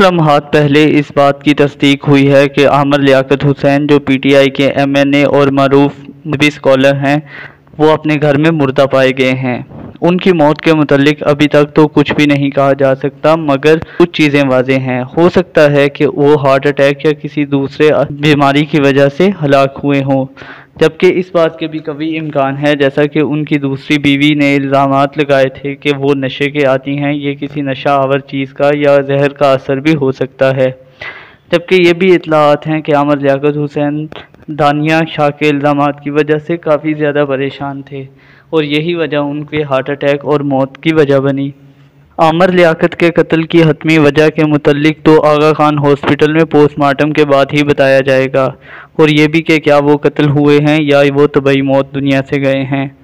लम्हात पहले इस बात की तस्दीक हुई है कि आमर लियाकत हुसैन, जो पीटीआई के एमएनए और मरूफ नबी स्कॉलर हैं, वो अपने घर में मुर्दा पाए गए हैं। उनकी मौत के मतलब अभी तक तो कुछ भी नहीं कहा जा सकता, मगर कुछ चीज़ें वाजे हैं। हो सकता है कि वो हार्ट अटैक या किसी दूसरे बीमारी की वजह से हलाक हुए हों, जबकि इस बात के भी कभी इम्कान है, जैसा कि उनकी दूसरी बीवी ने इल्ज़ाम लगाए थे कि वो नशे के आती हैं, ये किसी नशा आवर चीज़ का या जहर का असर भी हो सकता है। जबकि ये भी इतलात हैं कि आमर लियाकत हुसैन दानिया शाह के इल्ज़ाम की वजह से काफ़ी ज़्यादा परेशान थे। और यही वजह उनके हार्ट अटैक और मौत की वजह बनी। आमर लियाकत के कत्ल की हतमी वजह के मतलब तो आगा खान हॉस्पिटल में पोस्टमार्टम के बाद ही बताया जाएगा। और ये भी कि क्या वो कत्ल हुए हैं या वो तबई मौत दुनिया से गए हैं।